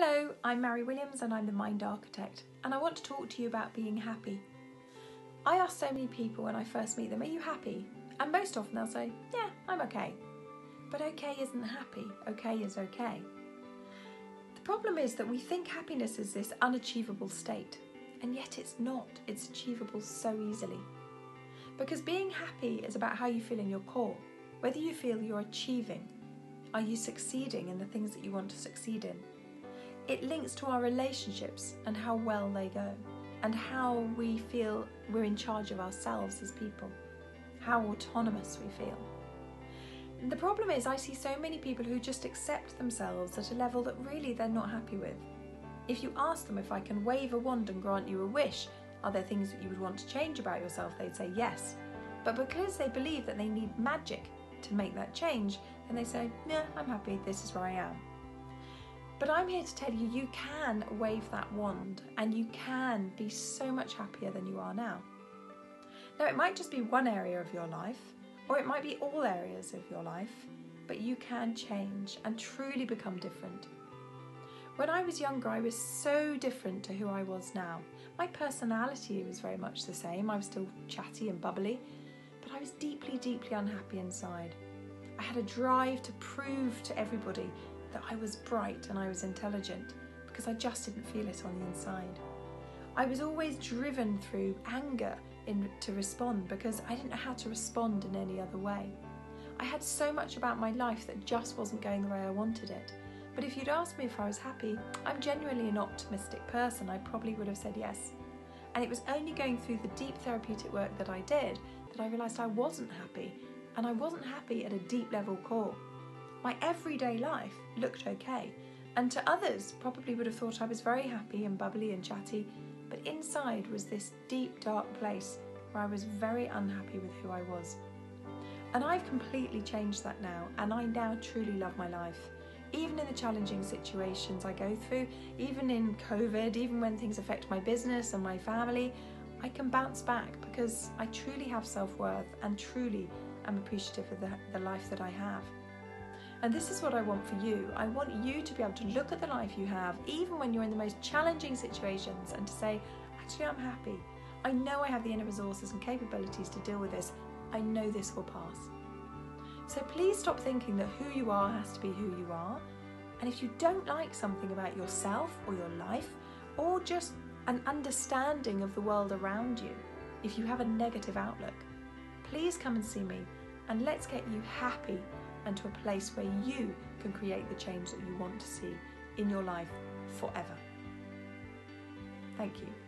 Hello, I'm Mari Williams and I'm the Mind Architect, and I want to talk to you about being happy. I ask so many people when I first meet them, Are you happy? And most often they'll say, Yeah, I'm okay. But okay isn't happy, okay is okay. The problem is that we think happiness is this unachievable state, and yet it's not. It's achievable so easily. Because being happy is about how you feel in your core, whether you feel you're achieving. Are you succeeding in the things that you want to succeed in? It links to our relationships and how well they go, and how we feel we're in charge of ourselves as people, how autonomous we feel. The problem is, I see so many people who just accept themselves at a level that really they're not happy with. If you ask them if I can wave a wand and grant you a wish, are there things that you would want to change about yourself? They'd say yes. But because they believe that they need magic to make that change, then they say, Yeah, I'm happy, this is where I am. But I'm here to tell you, you can wave that wand and you can be so much happier than you are now. Now, it might just be one area of your life, or it might be all areas of your life, but you can change and truly become different. When I was younger, I was so different to who I was now. My personality was very much the same. I was still chatty and bubbly, but I was deeply, deeply unhappy inside. I had a drive to prove to everybody that I was bright and I was intelligent because I just didn't feel it on the inside. I was always driven through anger in, to respond because I didn't know how to respond in any other way. I had so much about my life that just wasn't going the way I wanted it. But if you'd asked me if I was happy, I'm genuinely an optimistic person. I probably would have said yes. And it was only going through the deep therapeutic work that I did that I realised I wasn't happy. And I wasn't happy at a deep level core my everyday life looked okay, and to others probably would have thought I was very happy and bubbly and chatty, but inside was this deep, dark place where I was very unhappy with who I was. And I've completely changed that now, and I now truly love my life. Even in the challenging situations I go through, even in COVID, even when things affect my business and my family, I can bounce back because I truly have self worth and truly am appreciative of the, the life that I have. And this is what I want for you. I want you to be able to look at the life you have, even when you're in the most challenging situations, and to say, actually, I'm happy. I know I have the inner resources and capabilities to deal with this. I know this will pass. So please stop thinking that who you are has to be who you are. And if you don't like something about yourself or your life, or just an understanding of the world around you, if you have a negative outlook, please come and see me and let's get you happy and to a place where you can create the change that you want to see in your life forever. Thank you.